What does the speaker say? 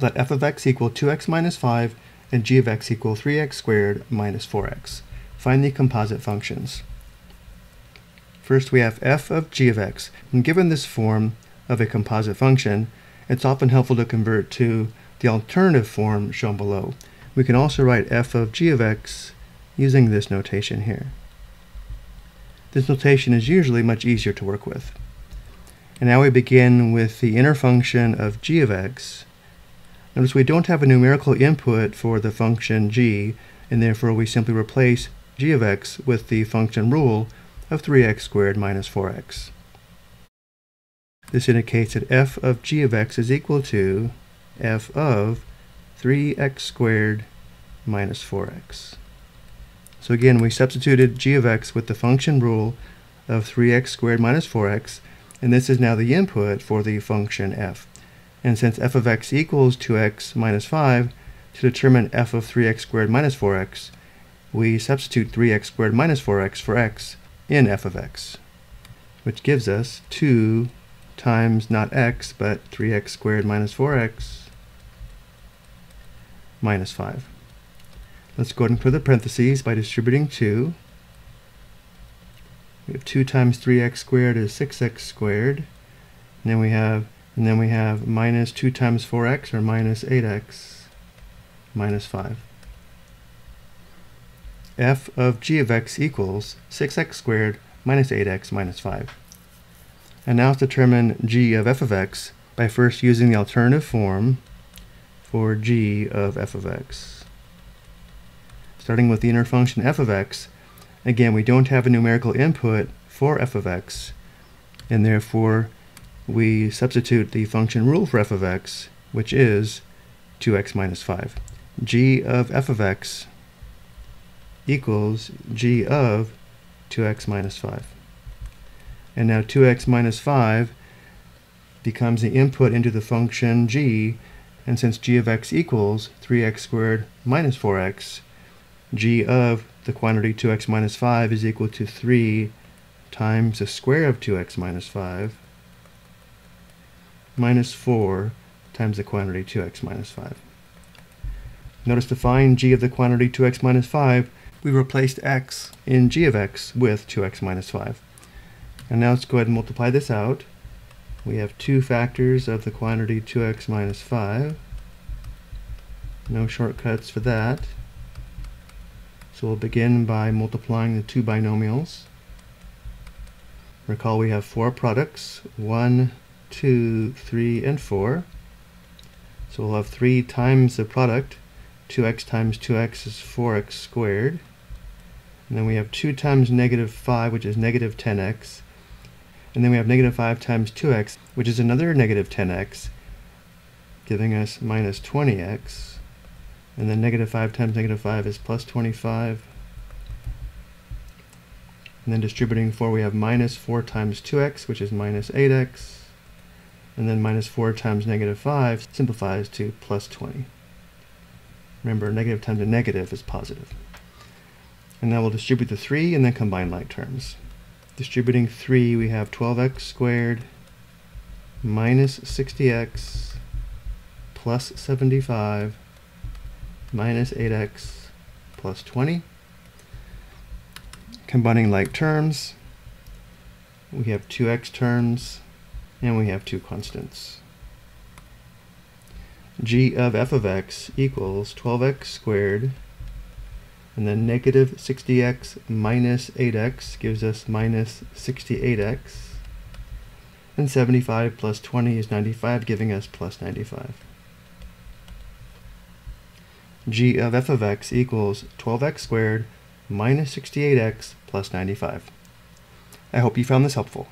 let f of x equal 2x minus 5 and g of x equal 3x squared minus 4x. Find the composite functions. First we have f of g of x. And given this form of a composite function, it's often helpful to convert to the alternative form shown below. We can also write f of g of x using this notation here. This notation is usually much easier to work with. And now we begin with the inner function of g of x. Notice we don't have a numerical input for the function g, and therefore we simply replace g of x with the function rule of 3x squared minus 4x. This indicates that f of g of x is equal to f of 3x squared minus 4x. So again, we substituted g of x with the function rule of 3x squared minus 4x, and this is now the input for the function f. And since f of x equals 2x minus 5, to determine f of 3x squared minus 4x, we substitute 3x squared minus 4x for x in f of x, which gives us 2 times not x, but 3x squared minus 4x minus 5. Let's go ahead and clear the parentheses by distributing 2. We have 2 times 3x squared is 6x squared. And then we have and then we have minus 2 times 4x or minus 8x minus 5. f of g of x equals 6x squared minus 8x minus 5. And now let's determine g of f of x by first using the alternative form for g of f of x. Starting with the inner function f of x, again we don't have a numerical input for f of x, and therefore we substitute the function rule for f of x, which is 2x minus 5. g of f of x equals g of 2x minus 5. And now 2x minus 5 becomes the input into the function g, and since g of x equals 3x squared minus 4x, g of the quantity 2x minus 5 is equal to 3 times the square of 2x minus 5 minus 4 times the quantity 2x minus 5. Notice to find g of the quantity 2x minus 5, we replaced x in g of x with 2x minus 5. And now let's go ahead and multiply this out. We have two factors of the quantity 2x minus 5. No shortcuts for that. So we'll begin by multiplying the two binomials. Recall we have four products, 1, 2, 3, and 4. So we'll have 3 times the product. 2x times 2x is 4x squared. And then we have 2 times negative 5, which is negative 10x. And then we have negative 5 times 2x, which is another negative 10x, giving us minus 20x. And then negative 5 times negative 5 is plus 25. And then distributing 4, we have minus 4 times 2x, which is minus 8x. And then minus 4 times negative 5 simplifies to plus 20. Remember, negative times a negative is positive. And now we'll distribute the 3 and then combine like terms. Distributing 3, we have 12x squared minus 60x plus 75 minus 8x plus 20. Combining like terms, we have 2x terms and we have two constants. g of f of x equals 12x squared and then negative 60x minus 8x gives us minus 68x. And 75 plus 20 is 95, giving us plus 95. g of f of x equals 12x squared minus 68x plus 95. I hope you found this helpful.